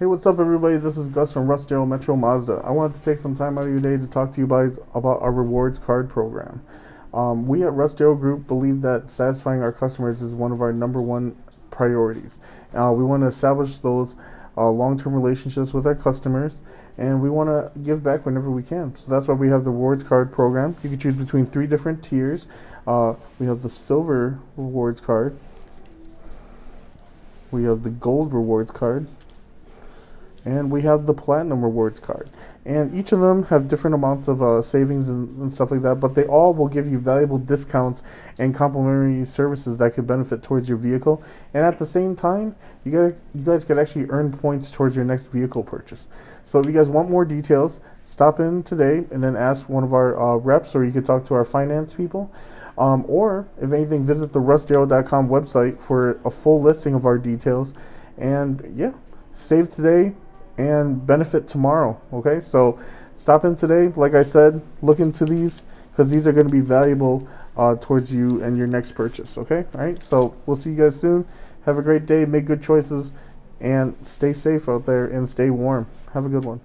Hey, what's up, everybody? This is Gus from Russ Darrow Metro Mazda. I wanted to take some time out of your day to talk to you guys about our rewards card program. Um, we at Russ Darrow Group believe that satisfying our customers is one of our number one priorities. Uh, we want to establish those uh, long-term relationships with our customers, and we want to give back whenever we can. So that's why we have the rewards card program. You can choose between three different tiers. Uh, we have the silver rewards card. We have the gold rewards card and we have the platinum rewards card. And each of them have different amounts of uh, savings and, and, stuff like that but they all will give you valuable discounts and complimentary services that could benefit towards your vehicle. And at the same time you guys you guys could actually earn points towards your next vehicle purchase. So if you guys want more details stop in today and then ask one of our uh, reps or you could talk to our finance people. Um, or if anything visit the russdarrow.com website for a full listing of our details. And yeah save today and benefit tomorrow. Okay, so stop in today. Like I said, look into these because these are going to be valuable uh, towards you and your next purchase. Okay, all right. So we'll see you guys soon. Have a great day. Make good choices and stay safe out there and stay warm. Have a good one.